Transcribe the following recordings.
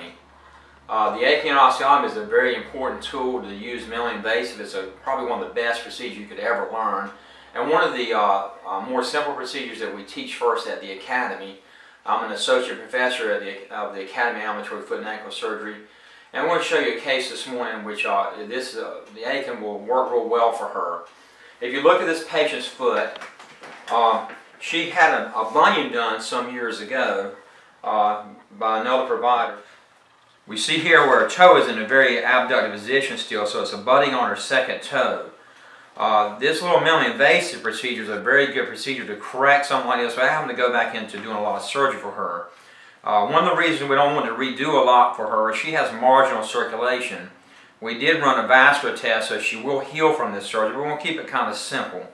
osteotomy. Uh, the is a very important tool to use minimally invasive. It's a, probably one of the best procedures you could ever learn. And one of the uh, uh, more simple procedures that we teach first at the Academy. I'm an associate professor at the, of the Academy of Ambulatory Foot and Ankle Surgery. And I want to show you a case this morning in which uh, this, uh, the Akin will work real well for her. If you look at this patient's foot, um, she had a, a, bunion done some years ago uh, by another provider. We see here where her toe is in a very abducted position still, so it's a budding on her second toe. Uh, this little minimally invasive procedure is a very good procedure to correct something like this without having to go back into doing a lot of surgery for her. Uh, one of the reasons we don't want to redo a lot for her is she has marginal circulation. We did run a vascular test, so she will heal from this surgery. We're going to keep it kind of simple.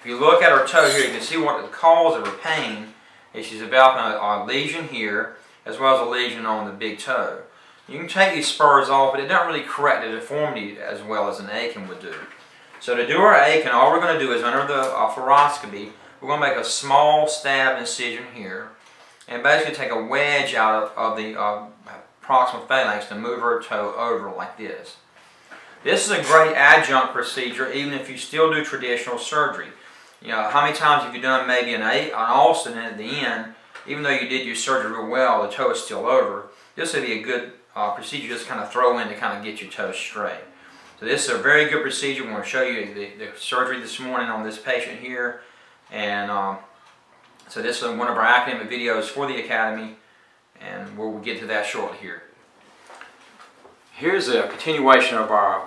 If you look at her toe here, you can see what the cause of her pain is she's developing a, a lesion here, as well as a lesion on the big toe. You can take these spurs off, but it doesn't really correct the deformity as well as an Akin would do. So to do our Akin, all we're going to do is under the uh, fluoroscopy, we're going to make a small stab incision here, and basically take a wedge out of, of the uh, proximal phalanx to move her toe over like this. This is a great adjunct procedure even if you still do traditional surgery. You know, how many times have you done maybe an, an Austin at the end, even though you did your surgery real well, the toe is still over. This would be a good uh, procedure just kind of throw in to kind of get your toes straight. So this is a very good procedure. We're going to show you the, the surgery this morning on this patient here. And um, so this is one of our academic videos for the Academy. And we'll get to that shortly here. Here's a continuation of our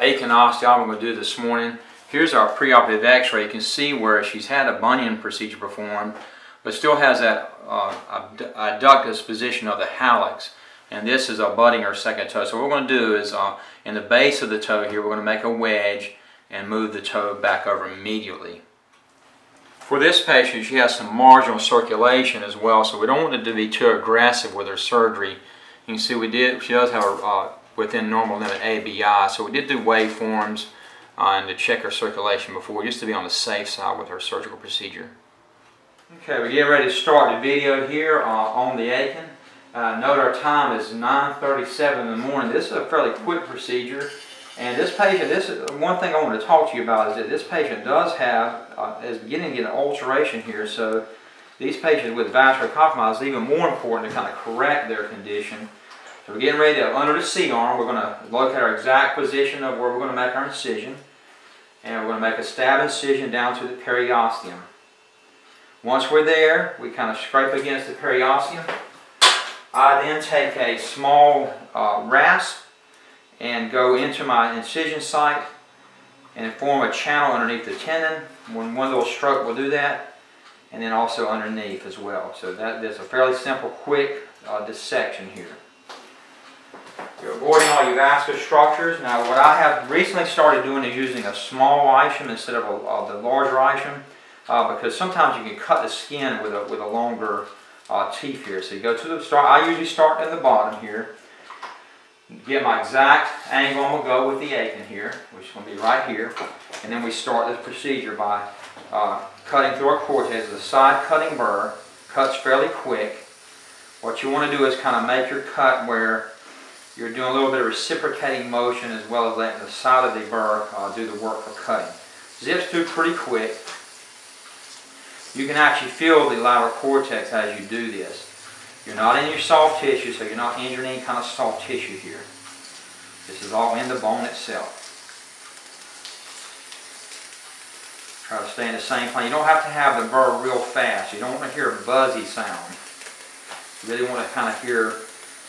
Akin osteotomy to do this morning. Here's our preoperative x-ray. You can see where she's had a bunion procedure performed, but still has that uh, adductus position of the hallux. And this is abutting her second toe. So what we're going to do is, uh, in the base of the toe here, we're going to make a wedge and move the toe back over immediately. For this patient, she has some marginal circulation as well, so we don't want it to be too aggressive with her surgery. You can see we did, she does have a, uh, within normal limit ABI, so we did do waveforms uh, and to check her circulation before, just to be on the safe side with her surgical procedure. Okay, we're getting ready to start the video here uh, on the Akin. Uh, note our time is 9.37 in the morning. This is a fairly quick procedure. And this patient, this is one thing I want to talk to you about is that this patient does have, uh, is beginning to get an ulceration here. So these patients with vascular compromise is even more important to kind of correct their condition. So we're getting ready to, under the C-arm, we're going to locate our exact position of where we're going to make our incision. And we're going to make a stab incision down to the periosteum. Once we're there, we kind of scrape against the periosteum. I then take a small uh, rasp and go into my incision site and form a channel underneath the tendon. One, one little stroke will do that. And then also underneath as well. So that is a fairly simple, quick uh, dissection here. You're avoiding all your vascular structures. Now what I have recently started doing is using a small isham instead of a, uh, the larger isham uh, because sometimes you can cut the skin with a, with a longer uh, teeth here. So you go to the start, I usually start at the bottom here. Get my exact angle I'm going to go with the Akin here, which is going to be right here. And then we start this procedure by uh, cutting through our cortex. The side cutting burr cuts fairly quick. What you want to do is kind of make your cut where you're doing a little bit of reciprocating motion as well as letting the side of the burr uh, do the work for cutting. Zips through pretty quick. You can actually feel the lateral cortex as you do this. You're not in your soft tissue, so you're not injuring any kind of soft tissue here. This is all in the bone itself. Try to stay in the same plane. You don't have to have the burr real fast. You don't want to hear a buzzy sound. You really want to kind of hear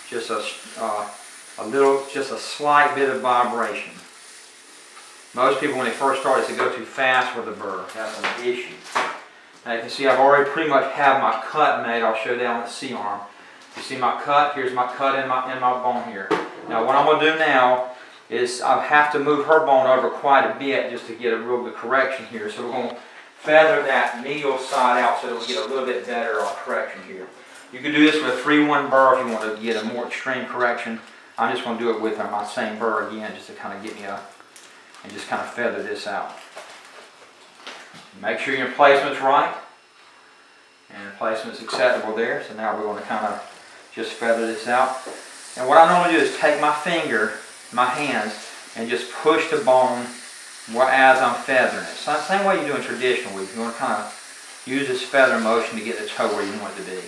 just a uh, a little, just a slight bit of vibration. Most people, when they first start, to go too fast with the burr. That's an issue. Now you can see I've already pretty much have my cut made. I'll show that on the C-arm. You see my cut? Here's my cut in my, in my bone here. Now what I'm going to do now is I have to move her bone over quite a bit just to get a real good correction here. So we're going to feather that medial side out so we get a little bit better uh, correction here. You can do this with a 3-1 burr if you want to get a more extreme correction. I'm just going to do it with my same burr again just to kind of get me a, and just kind of feather this out. Make sure your placement's right. And placement's acceptable there, so now we're going to kind of just feather this out. And what I normally do is take my finger, my hands, and just push the bone as I'm feathering it. So same way you do in traditional weave. You want to kind of use this feather motion to get the toe where you want it to be.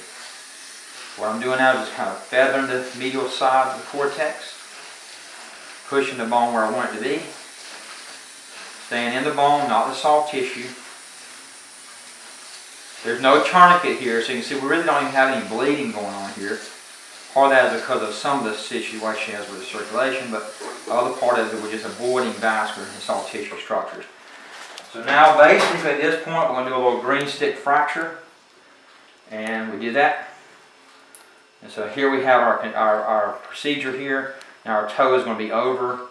What I'm doing now is just kind of feathering the medial side of the cortex, pushing the bone where I want it to be, staying in the bone, not the soft tissue. There's no tourniquet here, so you can see we really don't even have any bleeding going on here. Part of that is because of some of the situation she has with the circulation, but the other part is that we're just avoiding vascular and soft tissue structures. So now basically at this point we're going to do a little green stick fracture. And we did that. And so here we have our, our, our procedure here. Now our toe is going to be over.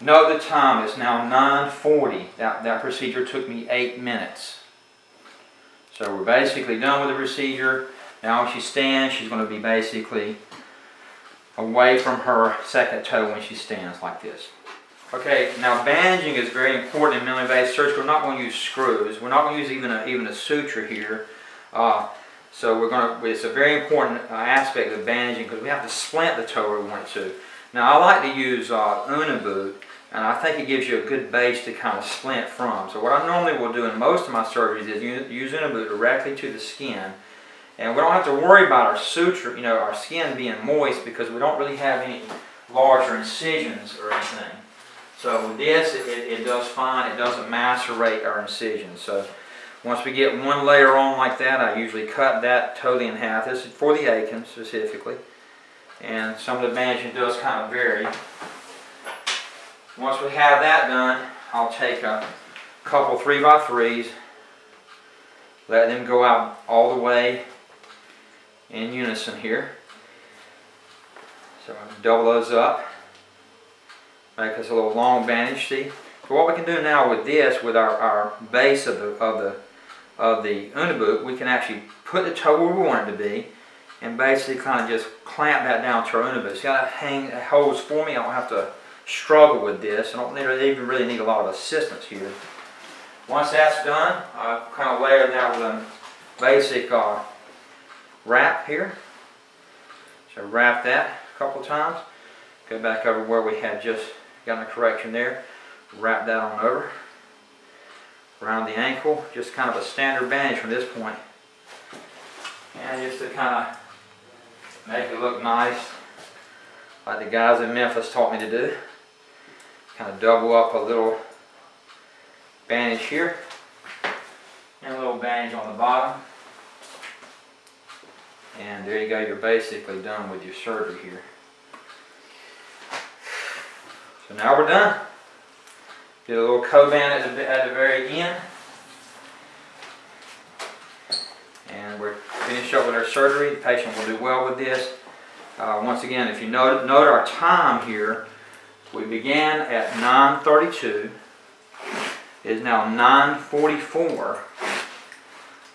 Note the time, it's now 9.40. That, that procedure took me 8 minutes. So we're basically done with the procedure. Now when she stands, she's going to be basically away from her second toe when she stands like this. Okay, now bandaging is very important in minimally invasive surgery. We're not going to use screws. We're not going to use even a, even a suture here. Uh, so we're going to, it's a very important uh, aspect of bandaging because we have to splint the toe where we want to. Now I like to use uh, Uniboot and I think it gives you a good base to kind of splint from. So what I normally will do in most of my surgeries is use Uniboot directly to the skin. And we don't have to worry about our suture, you know, our skin being moist because we don't really have any larger incisions or anything. So with this, it, it does fine. It doesn't macerate our incisions. So once we get one layer on like that, I usually cut that totally in half. This is for the Akin specifically. And some of the bandaging does kind of vary. Once we have that done, I'll take a couple 3 by 3s let them go out all the way in unison here. So double those up, make us a little long bandage, see? So what we can do now with this, with our, our base of the, of the, of the Uniboot, we can actually put the toe where we want it to be, and basically kind of just clamp that down to our Uniboot. See how that hang, holds for me? I don't have to struggle with this. I don't even really need a lot of assistance here. Once that's done, I kind of layer that with a basic uh, wrap here. So wrap that a couple times. Go back over where we had just gotten a correction there. Wrap that on over. Around the ankle. Just kind of a standard bandage from this point. And just to kind of make it look nice. Like the guys in Memphis taught me to do. Kind of double up a little bandage here. And a little bandage on the bottom. And there you go, you're basically done with your surgery here. So now we're done. Did a little Coban at the, at the very end. And we're finished up with our surgery. The patient will do well with this. Uh, once again, if you note, note our time here, we began at 9.32. It is now 9.44,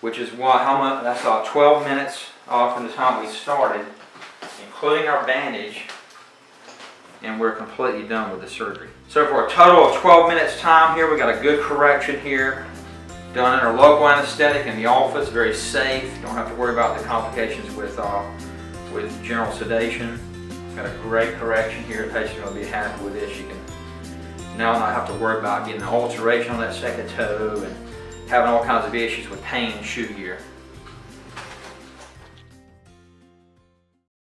which is what, how much, that's uh, 12 minutes uh, from the time we started, including our bandage, and we're completely done with the surgery. So for a total of 12 minutes time here, we got a good correction here, done under local anesthetic in the office, very safe. Don't have to worry about the complications with, uh, with general sedation. Got a great correction here. The patient will be happy with this. You can now not have to worry about getting an ulceration on that second toe and having all kinds of issues with pain and shoe gear.